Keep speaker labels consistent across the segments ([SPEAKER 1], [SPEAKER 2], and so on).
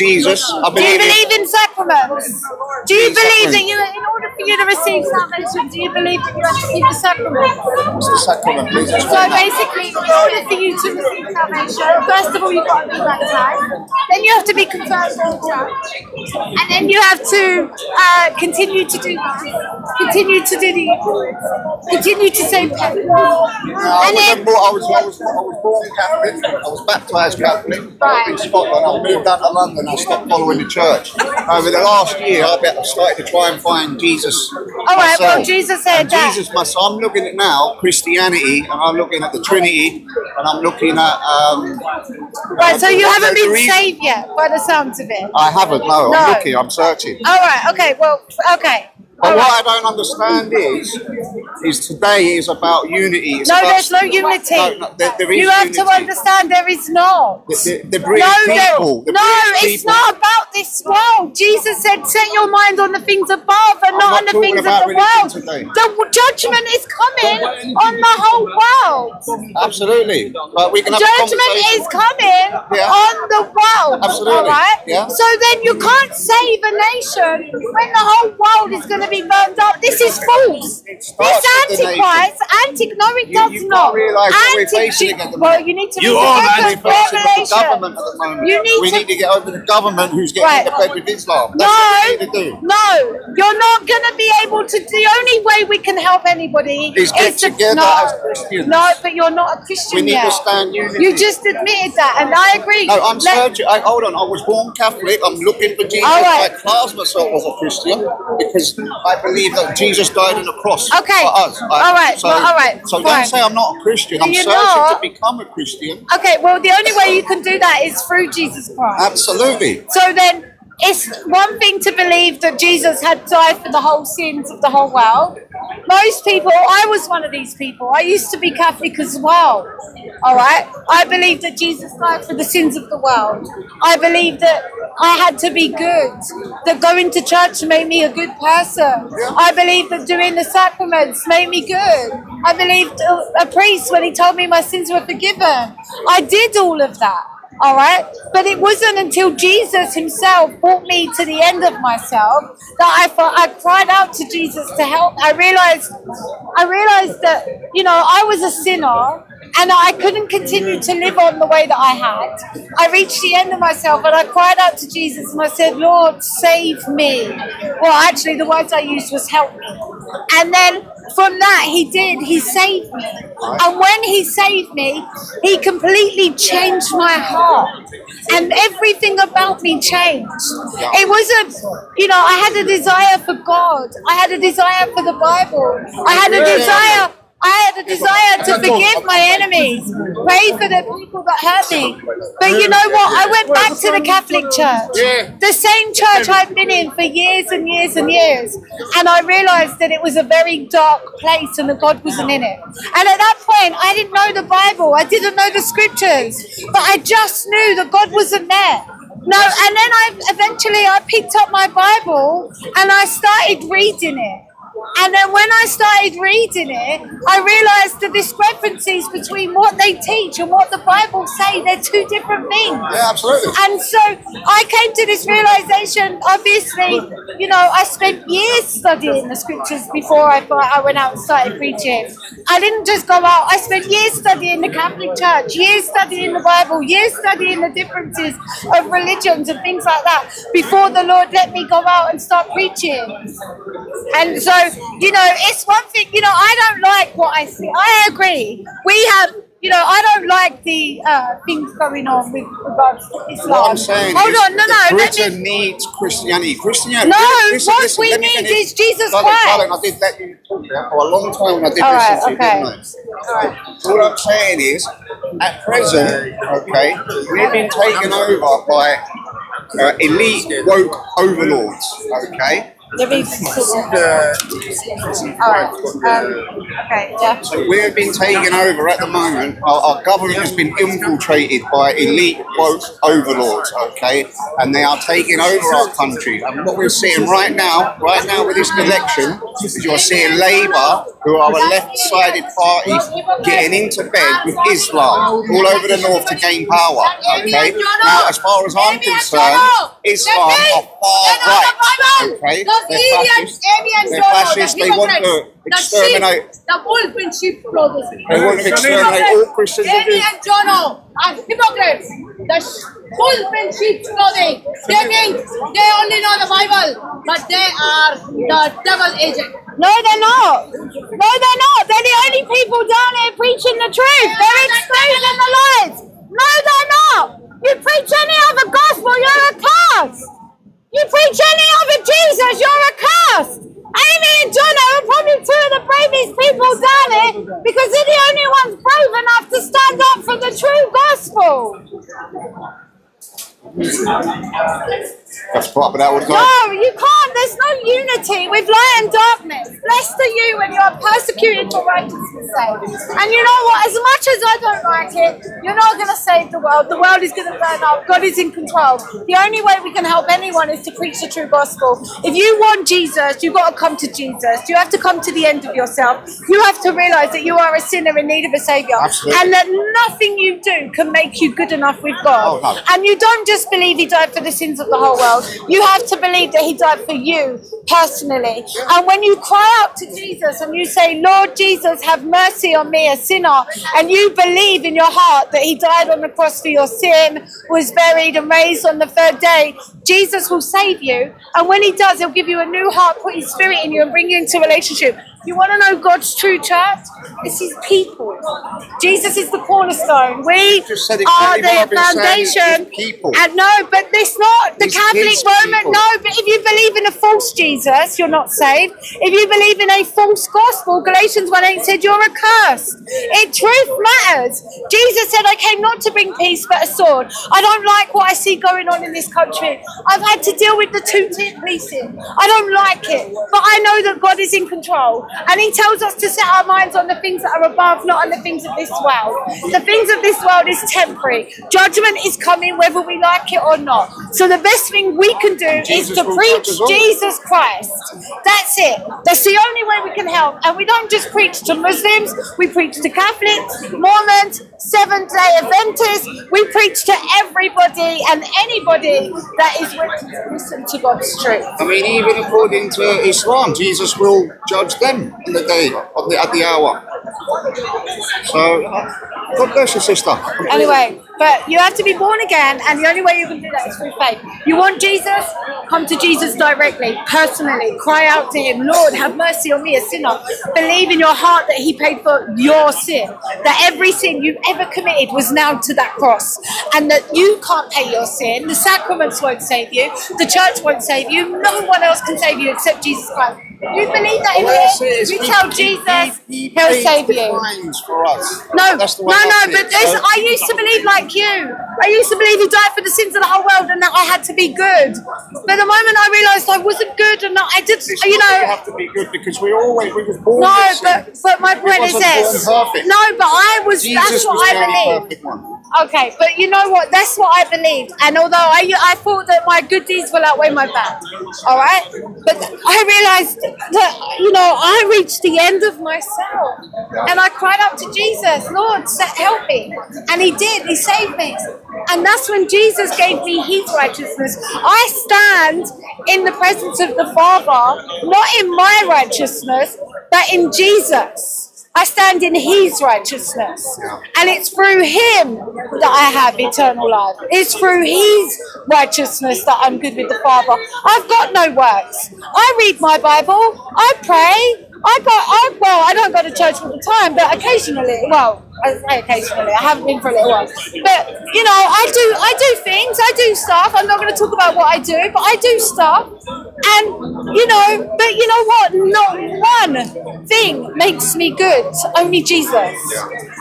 [SPEAKER 1] Jesus. I
[SPEAKER 2] Do you
[SPEAKER 1] believe in
[SPEAKER 2] in sacraments? Do you believe that
[SPEAKER 1] sacraments.
[SPEAKER 2] you, in order for you to receive salvation, do you believe that you have to keep the sacrament?
[SPEAKER 1] what's the sacrament. Please
[SPEAKER 2] So basically, in order for you to receive salvation, first of all, you've got to be baptized. Then you have to be confirmed in the church. And then you have to uh, continue to do continue to do the continue to say prayer.
[SPEAKER 1] I
[SPEAKER 2] And
[SPEAKER 1] was,
[SPEAKER 2] then
[SPEAKER 1] born, I, was, I, was, I was born Catholic. I was baptised Catholic. I was
[SPEAKER 2] Right.
[SPEAKER 1] in Scotland. I moved down to London. I stopped following the church. Over the last year, I've I've started to try and find Jesus.
[SPEAKER 2] All right, well. Jesus said
[SPEAKER 1] and
[SPEAKER 2] that.
[SPEAKER 1] Jesus, I'm looking at now Christianity, and I'm looking at the Trinity, and I'm looking at. Um,
[SPEAKER 2] right, so you haven't been saved yet, by the sounds of it.
[SPEAKER 1] I haven't. No,
[SPEAKER 2] No.
[SPEAKER 1] I'm looking. I'm searching.
[SPEAKER 2] All right, okay, well, okay.
[SPEAKER 1] But what. I don't understand is, is today is about unity. It's
[SPEAKER 2] No,
[SPEAKER 1] about-
[SPEAKER 2] there's no unity.
[SPEAKER 1] No, no, there,
[SPEAKER 2] you have to understand there is not.
[SPEAKER 1] The, the, the British
[SPEAKER 2] no,
[SPEAKER 1] people. the
[SPEAKER 2] no,
[SPEAKER 1] British
[SPEAKER 2] it's
[SPEAKER 1] people-
[SPEAKER 2] not about this world. Jesus said, "Set your mind on the things above and
[SPEAKER 1] I'm
[SPEAKER 2] not,
[SPEAKER 1] not
[SPEAKER 2] on the things of the world."
[SPEAKER 1] today.
[SPEAKER 2] The judgment is coming on the whole world.
[SPEAKER 1] Absolutely. But we can have
[SPEAKER 2] Judgment is coming
[SPEAKER 1] Yeah.
[SPEAKER 2] on the world.
[SPEAKER 1] Absolutely.
[SPEAKER 2] All right.
[SPEAKER 1] Yeah.
[SPEAKER 2] So then you can't save a nation when the whole world is going to be burned up. This is false. This
[SPEAKER 1] starts with
[SPEAKER 2] antichrist, anti, no, it does
[SPEAKER 1] you
[SPEAKER 2] not.
[SPEAKER 1] can't realise what we're
[SPEAKER 2] Anti-
[SPEAKER 1] facing the
[SPEAKER 2] Well,
[SPEAKER 1] moment.
[SPEAKER 2] you need to
[SPEAKER 1] You are
[SPEAKER 2] the book
[SPEAKER 1] man.
[SPEAKER 2] of
[SPEAKER 1] with the government at the moment.
[SPEAKER 2] You need
[SPEAKER 1] we
[SPEAKER 2] to
[SPEAKER 1] need to get over the government who's getting
[SPEAKER 2] Right.
[SPEAKER 1] in the bed with Islam. That's
[SPEAKER 2] no,
[SPEAKER 1] what need to do.
[SPEAKER 2] no, you're not going to be able to. The only way we can help anybody
[SPEAKER 1] Is get
[SPEAKER 2] to,
[SPEAKER 1] together
[SPEAKER 2] no,
[SPEAKER 1] as Christians.
[SPEAKER 2] No, but you're not a Christian
[SPEAKER 1] We need
[SPEAKER 2] yet.
[SPEAKER 1] to stand unity.
[SPEAKER 2] You just admitted that, and I agree.
[SPEAKER 1] No, I'm
[SPEAKER 2] Let-
[SPEAKER 1] searching. I, hold on. I was born Catholic. I'm looking for Jesus.
[SPEAKER 2] Right.
[SPEAKER 1] I class myself as a Christian because I believe that Jesus died on the cross
[SPEAKER 2] Okay.
[SPEAKER 1] for us. I-
[SPEAKER 2] All right.
[SPEAKER 1] So,
[SPEAKER 2] well, all right.
[SPEAKER 1] so
[SPEAKER 2] fine.
[SPEAKER 1] don't say I'm not a Christian. I'm
[SPEAKER 2] You're
[SPEAKER 1] searching
[SPEAKER 2] not.
[SPEAKER 1] to become a Christian.
[SPEAKER 2] Okay, well, the only way you can do that is through Jesus Christ.
[SPEAKER 1] Absolutely.
[SPEAKER 2] So then, it's one thing to believe that Jesus had died for the whole sins of the whole world. Most people, I was one of these people. I used to be Catholic as well. All right, I believed that Jesus died for the sins of the world. I believed that I had to be good. That going to church made me a good person. I believed that doing the sacraments made me good. I believed a, priest when he told me my sins were forgiven. I did all of that. All right, but it wasn't until Jesus Himself brought me to the end of myself that I thought I cried out to Jesus to help. I realized, I realized that you know I was a sinner and I couldn't continue to live on the way that I had. I reached the end of myself and I cried out to Jesus and I said, Lord, save me. Well, actually, the words I used was help me. And then from that, He did. He saved me. And when He saved me, He completely changed my heart. And everything about me changed. It wasn't, you know, I had a desire for God. I had a desire for the Bible. I had a desire. I had a desire to forgive my enemies, pray for the people that hurt me. But you know what? I went back to the Catholic Church, the same church I've been in for years and years and years. And I realized that it was a very dark place and that God wasn't in it. And at that point, I didn't know the Bible, I didn't know the scriptures, but I just knew that God wasn't there. No, and then I eventually I picked up my Bible and I started reading it. And then when I started reading it, I realized the discrepancies between what they teach and what the Bible say, they're two different things.
[SPEAKER 1] Yeah, absolutely.
[SPEAKER 2] And so I came to this realization, obviously, you know, I spent years studying the scriptures before I I went out and started preaching. I didn't just go out, I spent years studying the Catholic Church, years studying the Bible, years studying the differences of religions and things like that before the Lord let me go out and start preaching. And so, you know, it's one thing, you know, I don't like what I see. I agree. We have, you know, I don't like the uh, things going on with regards to Islam.
[SPEAKER 1] What I'm saying
[SPEAKER 2] Hold
[SPEAKER 1] is
[SPEAKER 2] on, no, no,
[SPEAKER 1] Britain
[SPEAKER 2] me.
[SPEAKER 1] needs Christianity. Christianity.
[SPEAKER 2] No,
[SPEAKER 1] listen,
[SPEAKER 2] what
[SPEAKER 1] listen,
[SPEAKER 2] we need is Jesus
[SPEAKER 1] Darling,
[SPEAKER 2] Christ.
[SPEAKER 1] darling, I did let you talk there for a long time and I did
[SPEAKER 2] All
[SPEAKER 1] listen
[SPEAKER 2] right,
[SPEAKER 1] to you,
[SPEAKER 2] okay.
[SPEAKER 1] didn't I? All I'm saying is, at present, okay, we've been taken over by uh, elite woke overlords, okay?
[SPEAKER 2] Let me. All right. Um, okay. Yeah.
[SPEAKER 1] So we've been taken over at the moment. Our, our government has been infiltrated by elite woke overlords, okay? And they are taking over our country. And what we're seeing right now, right now with this election, is you're seeing Labour, who are a left-sided party, getting into bed with Islam all over the north to gain power, okay? Now, as far as I'm concerned, Islam are far right. Okay, they're fascist. They're fascist. They want to exterminate.
[SPEAKER 3] the wolf in sheep clothes.
[SPEAKER 1] They want to exterminate all Christians and
[SPEAKER 3] and Jono are hypocrites. The wolf in sheep's clothing. They think they only know the Bible, but they are the devil agent.
[SPEAKER 2] No, they're not. No, they're not. They're the only people down here preaching the truth. They're exposing the lies. No, they're not. You preach any other gospel, you're a curse. You preach any other Jesus, you're a curse. Amy and John are probably two of the bravest people down here because they're the only ones brave enough to stand up for the true gospel.
[SPEAKER 1] That's put up with that all the.
[SPEAKER 2] No, you can't. There's no unity with light and darkness. Blessed are you when you are persecuted for righteousness' sake. And you know what? As much as I don't like it, you're not going to save the world. The world is going to burn up. God is in control. The only way we can help anyone is to preach the true gospel. If you want Jesus, you've got to come to Jesus. You have to come to the end of yourself. You have to realize that you are a sinner in need of a savior.
[SPEAKER 1] Absolutely.
[SPEAKER 2] And that nothing you do can make you good enough with God.
[SPEAKER 1] Oh, no.
[SPEAKER 2] And you don't just believe he died for the sins of the whole world. You have to believe that he died for you personally. And when you cry out to Jesus and you say, Lord Jesus, have mercy on me, a sinner, and you believe in your heart that he died on the cross for your sin, was buried and raised on the third day, Jesus will save you. And when he does, he'll give you a new heart, put his spirit in you, and bring you into relationship. You want to know God's true church? It's his people. Jesus is the cornerstone. We are the
[SPEAKER 1] been saying, it's
[SPEAKER 2] foundation.
[SPEAKER 1] people.
[SPEAKER 2] And no, but it's not the
[SPEAKER 1] It's
[SPEAKER 2] Catholic Roman. No, but if you believe in a false Jesus, you're not saved. If you believe in a false gospel, Galatians 1 8 said you're accursed. It truth matters. Jesus said, I came not to bring peace but a sword. I don't like what I see going on in this country. I've had to deal with the two tier policing. I don't like it. But I know that God is in control. And He tells us to set our minds on the things that are above, not on the things of this world. The things of this world is temporary. Judgment is coming whether we like it or not. So the best thing we can do is to preach
[SPEAKER 1] judge us all.
[SPEAKER 2] Jesus Christ. That's it. That's the only way we can help. And we don't just preach to Muslims, we preach to Catholics, Mormons, Seventh day Adventists. We preach to everybody and anybody that is willing to listen to God's truth.
[SPEAKER 1] I mean, even according to Islam, Jesus will judge them in the day, the, at the hour. So, God bless you, sister.
[SPEAKER 2] Anyway, but you have to be born again, and the only way you can do that is through faith. You want Jesus? Come to Jesus directly, personally. Cry out to Him, Lord, have mercy on me, a sinner. Believe in your heart that He paid for your sin, that every sin you've ever committed was nailed to that cross, and that you can't pay your sin. The sacraments won't save you, the church won't save you, no one else can save you except Jesus Christ. You believe that in
[SPEAKER 1] Well, that's it,
[SPEAKER 2] here?
[SPEAKER 1] it's
[SPEAKER 2] You
[SPEAKER 1] he-
[SPEAKER 2] tell
[SPEAKER 1] he-
[SPEAKER 2] Jesus,
[SPEAKER 1] he- he
[SPEAKER 2] He'll save you. No, no, no, but this, I used to believe like you. I used to believe he died for the sins of the whole world and that I had to be good. But the moment I realised I wasn't good and that I did,
[SPEAKER 1] It's
[SPEAKER 2] you
[SPEAKER 1] that you have to be good because we always we was born.
[SPEAKER 2] no, but, but my point is this. No, but I was,
[SPEAKER 1] Jesus
[SPEAKER 2] that's what
[SPEAKER 1] was
[SPEAKER 2] I believe. Okay, but you know what? That's what I believed. And although I, I thought that my good deeds will outweigh my bad, all right? But I realized that, you know, I reached the end of myself. And I cried out to Jesus, Lord, help me. And He did, He saved me. And that's when Jesus gave me His righteousness. I stand in the presence of the Father, not in my righteousness, but in Jesus. I stand in His righteousness. And it's through Him that I have eternal life. It's through His righteousness that I'm good with the Father. I've got no works. I read my Bible. I pray. I go, I, well, I don't go to church all the time, but occasionally, well, I occasionally, I haven't been for a little while. But, you know, I do, I do things, I do stuff. I'm not going to talk about what I do, but I do stuff. And, you know, but you know what? Not one thing makes me good. Only Jesus.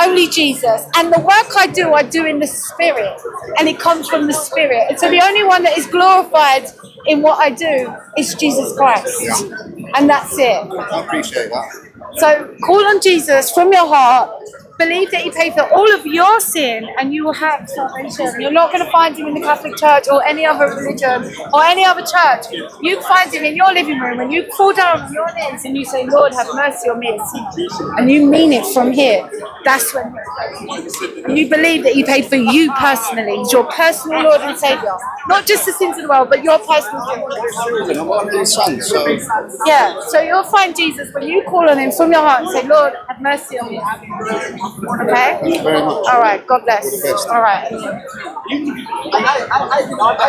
[SPEAKER 2] Only Jesus. And the work I do, I do in the Spirit. And it comes from the Spirit. And so the only one that is glorified in what I do is Jesus Christ. And that's it.
[SPEAKER 1] I appreciate that.
[SPEAKER 2] So call on Jesus from your heart believe that He paid for all of your sin, and you will have salvation. You're not going to find Him in the Catholic Church or any other religion or any other church. You find Him in your living room, and you fall down on your knees and you say, "Lord, have mercy on me, a sinner," and you mean it from here. That's when. And you believe that He paid for you personally. He's your personal Lord and Savior, not just the sins of the world, but your personal.
[SPEAKER 1] So
[SPEAKER 2] Yeah, so you'll find Jesus when you call on him from your heart and say, Lord, have mercy on me. Okay? All right, God bless. All right.